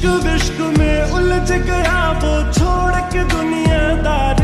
इश्क विश्क में उलझ गया वो छोड़ के दुनियादार